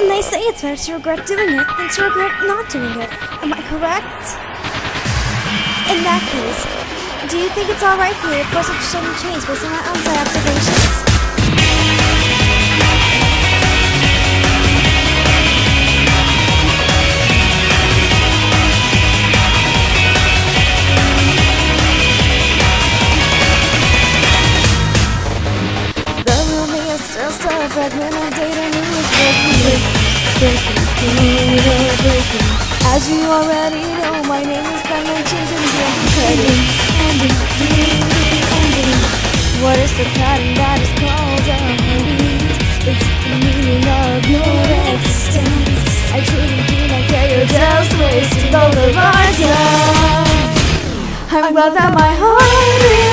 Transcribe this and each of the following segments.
And they say it's better to regret doing it than to regret not doing it. Am I correct? In that case, do you think it's alright for me to force such sudden change based on my observations? Movie is still still a fragment of data As you already know, my name is Ben mentioned in the ending. Ending, ending. What is the pattern that is called a hate? It's the meaning of your existence. I truly do not care, you're just wasting all of our time. I'm glad that my heart is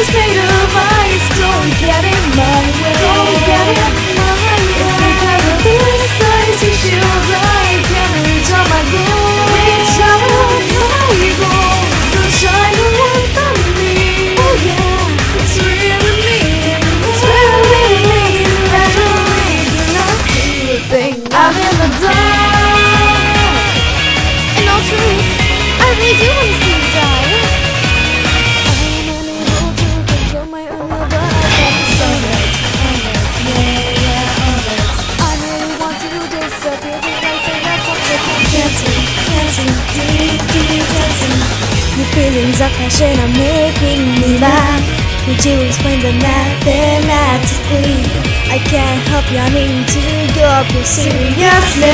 I'm in the dark. In all truth, I really do want to see you die. I'm unable to control my own will, I got to say it. Yeah, yeah, alright. I really want to disappear, just like the rest of dancing, dancing, deep, deep dancing. Your feelings of passion are making me laugh. Could you explain them mathematically? I can't help yawning to your seriousness.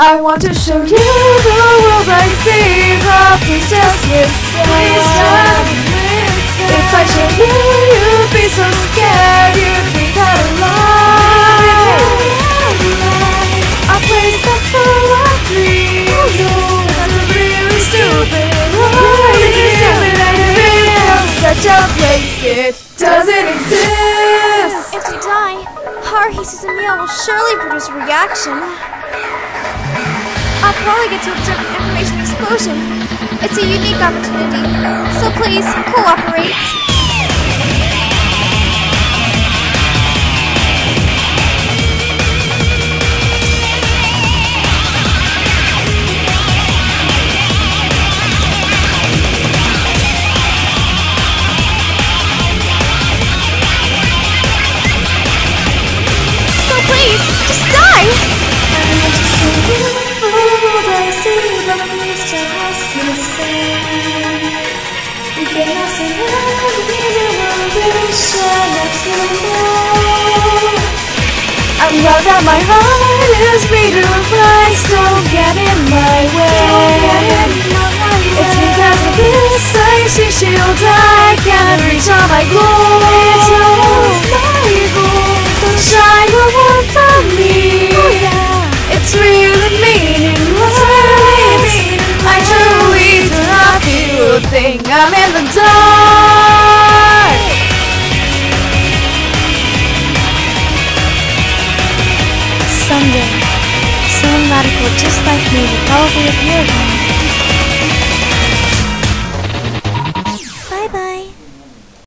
I want to show you the world I see, but please just listen. Please just listen. If I showed you, you'd be so place, it doesn't exist. If we die, Haruhi Suzumiya will surely produce a reaction. I'll probably get to observe an information explosion. It's a unique opportunity, so please cooperate. I'm glad that my heart is made of ice. Don't get in my way. It's because of this icy shield I can reach all my goals. I'm in the dark. Someday, someone radical just like me will probably appear again.